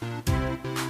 Música